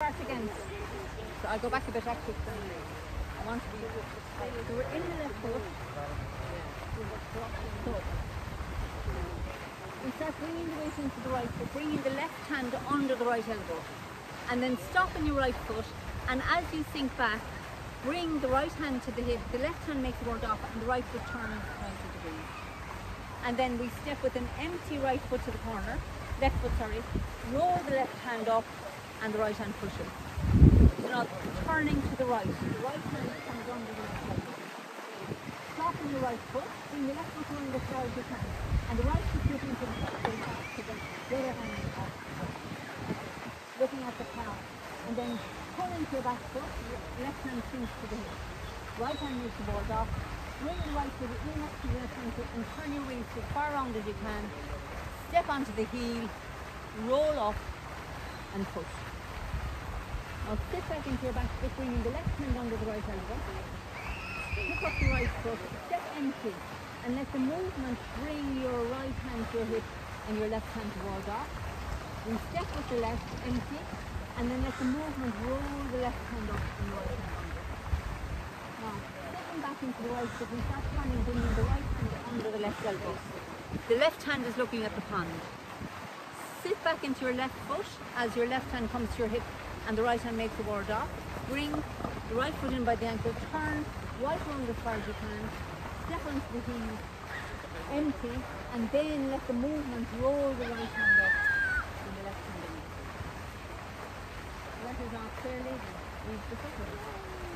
Again. So I'll go back a bit actually. I want to be. So we're in the left foot. We start bringing the weight into the right foot, bringing the left hand under the right elbow, and then stopping your right foot. And as you sink back, bring the right hand to the hip. The left hand makes the ward off, and the right foot turns 90 degrees. And then we step with an empty right foot to the corner, left foot, sorry. Roll the left hand up, and the right hand pushes. So now turning to the right. The right hand comes under the left elbow. Soften the right foot, bring the left foot as far as you can. And the right foot looking to the to top, to the the other hand. Looking at the palm. And then pull into your back foot, left hand sinks to the hip. Right hand moves the ward off. Bring the right foot in up to the left hand foot and turn your waist as far around as you can. Step onto the heel, roll up and push. Now sit back into your back foot, bringing the left hand under the right elbow. Pick up the right foot, step empty, and let the movement bring your right hand to your hip and your left hand towards off. Then step with the left, empty, and then let the movement roll the left hand up and right hand. Now, stepping back into the right foot, we start turning, bringing the right hand under the left elbow. The left hand is looking at the pond sit back into your left foot as your left hand comes to your hip and the right hand makes the ward off. Bring the right foot in by the ankle, turn right round as far as you can, step onto the heel, empty, and then let the movement roll the right hand up and the left hand in. Let it off clearly, leave the foot.